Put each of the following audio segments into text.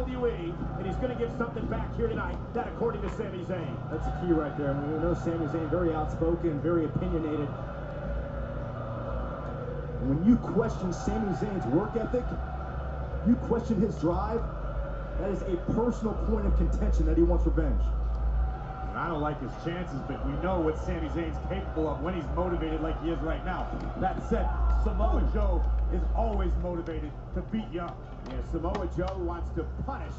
WWE, and he's going to give something back here tonight. That, according to Sami Zayn. That's the key right there. I mean, we know Sami Zayn very outspoken, very opinionated. And when you question Sami Zayn's work ethic, you question his drive, that is a personal point of contention that he wants revenge. And I don't like his chances, but we know what Sami Zayn's capable of when he's motivated like he is right now. That said, Samoa Joe is always motivated to beat Young. Yeah, Samoa Joe wants to punish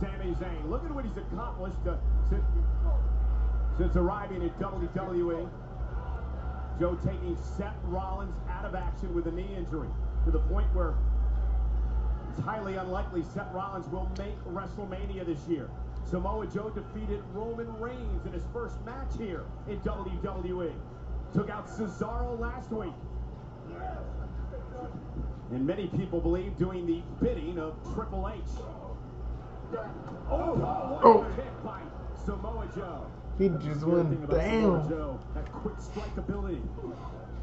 Sami Zayn. Look at what he's accomplished uh, since, since arriving at WWE. Joe taking Seth Rollins out of action with a knee injury to the point where it's highly unlikely Seth Rollins will make WrestleMania this year. Samoa Joe defeated Roman Reigns in his first match here in WWE. Took out Cesaro last week. And many people believe doing the bidding of Triple H. Oh, oh, oh. what Oh. kick by Samoa Joe. He just Good thing went about Samoa down. Joe, that quick strike ability.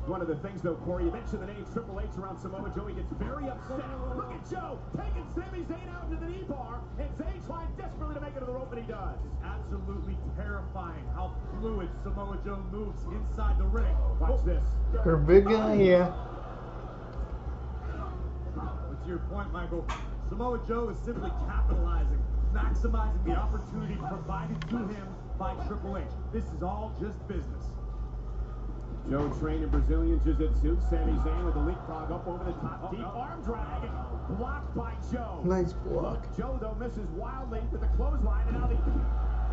One of the things, though, Corey, you mentioned the name Triple H around Samoa Joe. He gets very upset. Look at Joe taking Sami Zayn out into the knee bar, and Zayn trying desperately to make it to the rope, and he does. It's absolutely terrifying how fluid Samoa Joe moves inside the ring. Watch this. For a big guy, yeah. But to your point, Michael, Samoa Joe is simply capitalizing, maximizing the opportunity provided to him by Triple H. This is all just business. Joe trained in Brazilian Jiu-Jitsu. Sami Zayn with the leapfrog up over the top. Oh, Deep arm drag. Oh, blocked by Joe. Nice block. Joe, though, misses wildly with the clothesline. And now the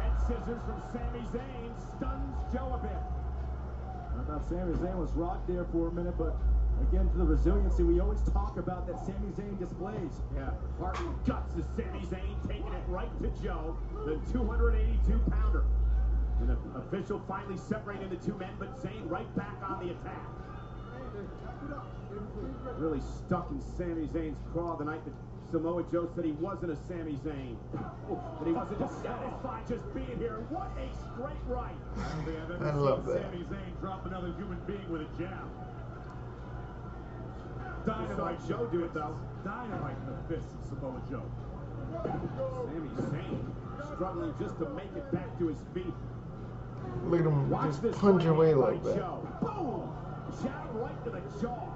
head scissors from Sami Zayn stuns Joe a bit. I thought Sami Zayn was rocked there for a minute, but again, to the resiliency we always talk about that Sami Zayn displays. Yeah, heart and guts is Sami Zayn taking it right to Joe, the 282-pounder. And the official finally separating the two men, but Zayn right back on the attack. Really stuck in Sami Zayn's craw the night that Samoa Joe said he wasn't a Sami Zayn. That he wasn't just satisfied just being here. What a straight right. I don't think I've ever I love seen that. Sami Zayn drop another human being with a jab. Dynamite Joe do it, though. Dynamite in the fists of Samoa Joe. Sami Zayn struggling just to make it back to his feet. Look at him Watch just this punch away like that. Joe. Boom! Jab right to the jaw.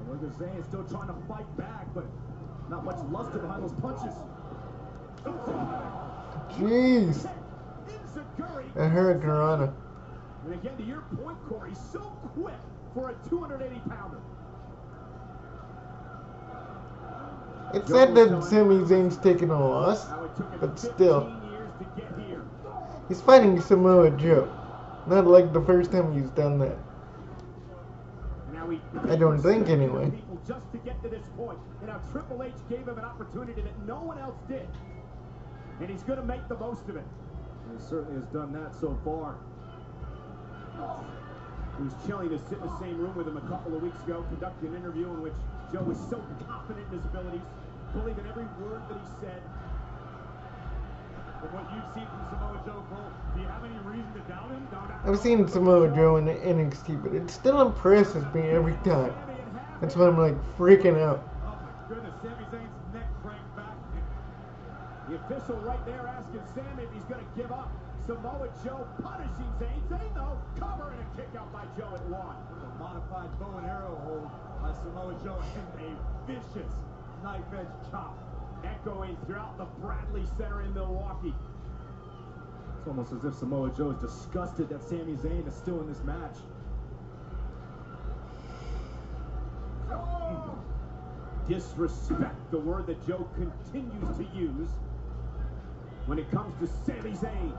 And look at Zayn still trying to fight back, but not much luster behind those punches. Jeez. That hurt Garana. And again, to your point, Corey, so quick for a 280 pounder. It's sad that Sami Zayn's taking a loss, Now it took him but still. years to get here. He's fighting Samoa Joe. Not like the first time he's done that. I don't think anyway. People just to get to this point. And now Triple H gave him an opportunity that no one else did. And he's going to make the most of it. And he certainly has done that so far. It was chilling to sit in the same room with him a couple of weeks ago, conducting an interview in which Joe was so confident in his abilities, believing every word that he said. From what you've seen from Samoa Joe, Cole, do you have any reason to doubt him? Not I've seen Samoa Joe in the NXT, but it still impresses me every time. That's why I'm like freaking out. Oh my goodness, Sami Zayn's neck cranked back. The official right there asking Sam if he's going to give up. Samoa Joe punishing Zayn. Zayn, though, covering a kick out by Joe at one. A modified bow and arrow hold by Samoa Joe and a vicious knife edge chop. Echoing throughout the Bradley Center in Milwaukee. It's almost as if Samoa Joe is disgusted that Sami Zayn is still in this match. Disrespect, the word that Joe continues to use when it comes to Sami Zayn.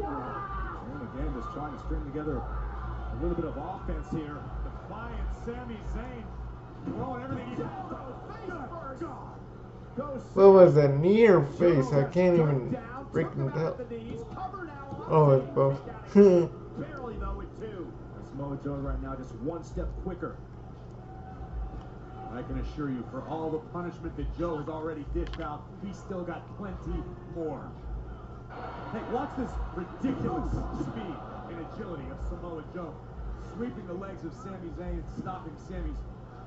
And again, just trying to string together a little bit of offense here. Defiant Sami Zayn throwing everything he's oh, Goes What was that? near face? I can't even freaking tell. Oh, it's both. Barely though with two. And Samoa Joe right now just one step quicker. I can assure you, for all the punishment that Joe has already dished out, he's still got plenty more. Hey, watch this ridiculous speed and agility of Samoa Joe, sweeping the legs of Sami Zayn and stopping Sami's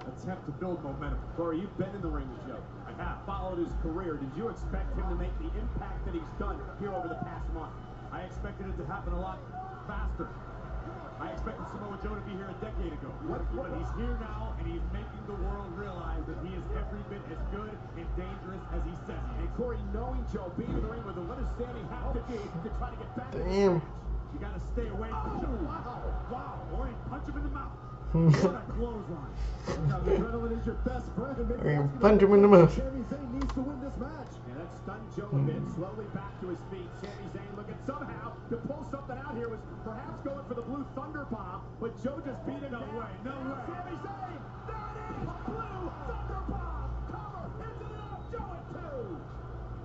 attempt to build momentum. Corey, you've been in the ring with Joe. I have. Followed his career. Did you expect him to make the impact that he's done here over the past month? I expected it to happen a lot faster. I expected Samoa Joe to be here a decade ago. What- what- but he's here now, and he's making the world realize that he is every bit as good and dangerous as he says he And. Corey, knowing Joe, being in the ring with him, what does Sami have to do to try to get back? Damn. You gotta stay away from Oh, Joe. wow. Wow. Punch him in the mouth. Sami Zayn needs to win this match. And that stunned Joe a bit. Slowly back to his feet. Sami Zayn looking somehow to pull something out here was perhaps going for the.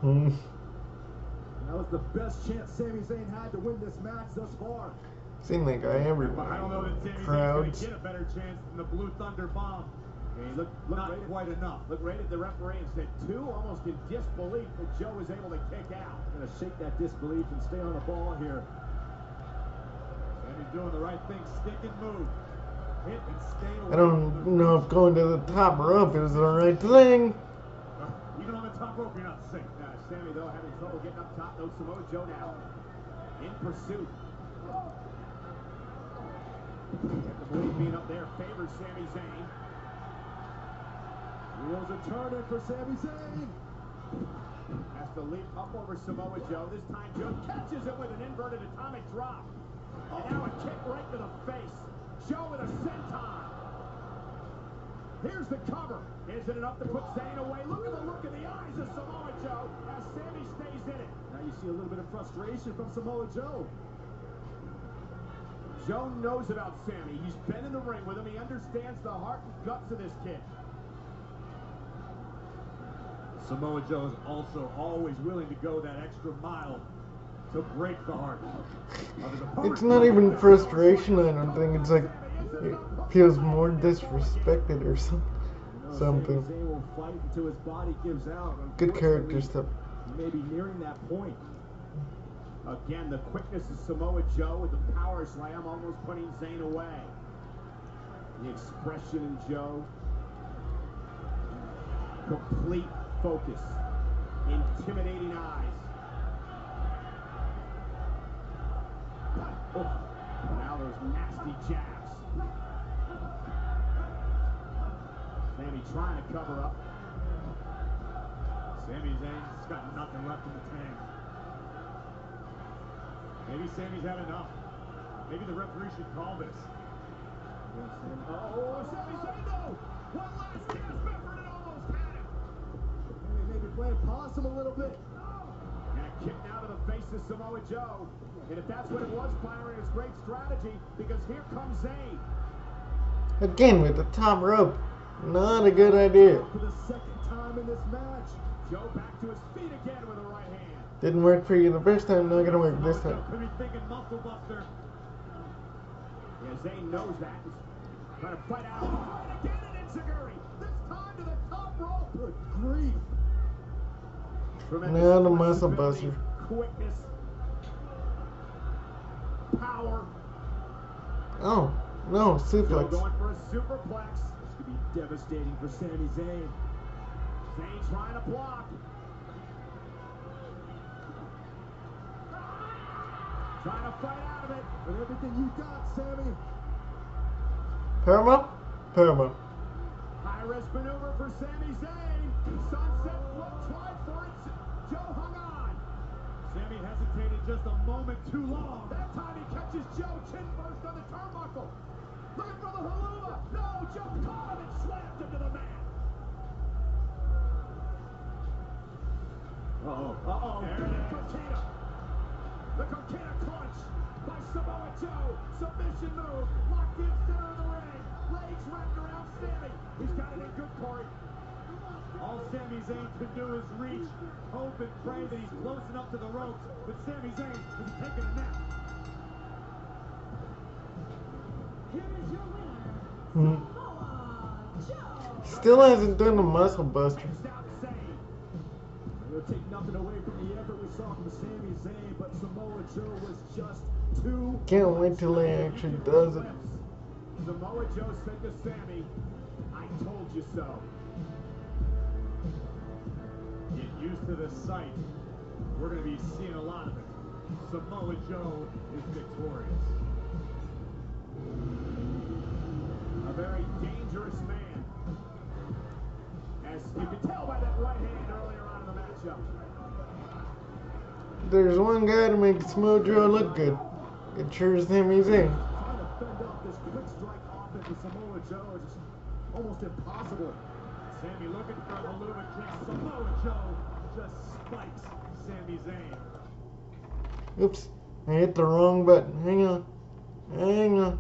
Hmm. That was the best chance Sami Zayn had to win this match thus far. Seen like guy But everywhere. I don't know that Sami gonna get a better chance than the Blue Thunder Bomb. And he looked, looked Not right at- quite enough. Looked right at the referee and said two, almost in disbelief that Joe was able to kick out. Gonna shake that disbelief and stay on the ball here. Sami's doing the right thing. Stick and move. Hit and stay away. I don't know if going to the top rope is the right thing. Even on the top rope, you're not safe. Uh, Sami, though, having trouble getting up top. No Samoa Joe now. In pursuit. Get the belief being up there favors Sami Zayn. Wheels are turning for Sami Zayn. Has to leap up over Samoa Joe. This time Joe catches it with an inverted atomic drop. And now a kick right to the face. Joe with a senton. Here's the cover. Is it enough to put Zayn away? Look at the look in the eyes of Samoa Joe as Sami stays in it. Now you see a little bit of frustration from Samoa Joe. Joe knows about Sami. He's been in the ring with him. He understands the heart and guts of this kid. Samoa Joe is also always willing to go that extra mile to break the heart of his opponent. It's not even frustration, I don't think. It's like it feels more disrespected or something. Something. Sami Zayn will fight until his body gives out. Good character stuff. Maybe nearing that point. Again, the quickness of Samoa Joe with the power slam almost putting Zayn away. The expression in Joe. Complete focus. Intimidating eyes. Oh, now those nasty jabs. Sami trying to cover up. Sami Zayn's got nothing left in the tank. Maybe Sami's had enough. Maybe the referee should call this. Oh, Sami Zayn though! One last gasp effort and almost had him. Maybe, maybe playing possum a little bit. Oh! And a kick now to the face of Samoa Joe. And if that's what it was, Byron, it's great strategy because here comes Zayn. Again with the top rope. Not a good idea. For the second time in this match. Joe back to his feet again with a right hand. Didn't work for you the first time, not gonna work this time. Joe could be thinking muscle buster. Yeah, Zayn knows that. Trying to fight out. Fight again Enziguri. This time to the top rope. Good grief. Tremendous Now the muscle buster. Quickness. Power. Oh, no, suplex. going for a superplex. This could be devastating for Sami Zayn. Zayn trying to block. Trying to fight out of it. With everything you got, Sami. Paramount? Paramount. High risk maneuver for Sami Zayn. Sunset flip tried for it. Joe hung on. Sami hesitated just a moment too long. That time he catches Joe chin first on the turnbuckle. Looking for the Helluva. No, Joe caught him and slammed him to the mat. Uh-oh. Uh-oh. There it is. The Coquina clutch by Samoa Joe. Submission move. Locked in center of the ring. Legs wrapped around Sami. He's got it in good, Corey. All Sami Zayn can do is reach, hope, and pray that he's close enough to the ropes. But Sami Zayn is taking a nap. Here is your winner, Hmm. Samoa Joe. Still hasn't done the muscle buster. Next out, Zayn. It'll take nothing away from the effort we saw from Sami Zayn, but Samoa Joe was just too. Can't wait till he actually does it. Samoa Joe said to Sami, I told you so. Get used to the sight. We're going to be seeing a lot of it. Samoa Joe is victorious. A very dangerous man. As you can tell by that right hand There's one guy to make Samoa Joe look good. It sure is Joe is just almost impossible. Sami looking for a Helluva kick. Samoa Joe just spikes Sami Zayn. Oops. I hit the wrong button. Hang on. Hang on.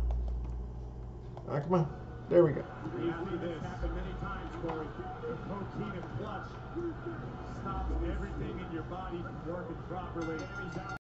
Ah, come on. There we go. We've seen this happen many times, Corey. The coquina clutch stops everything in your body from working properly.